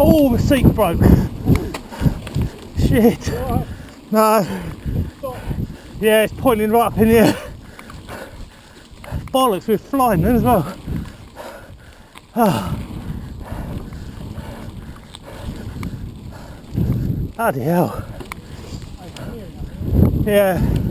Oh, the seat broke. Shit. No. Yeah, it's pointing right up in here. Bollocks, we're flying then as well. Oh. Bloody hell. Yeah.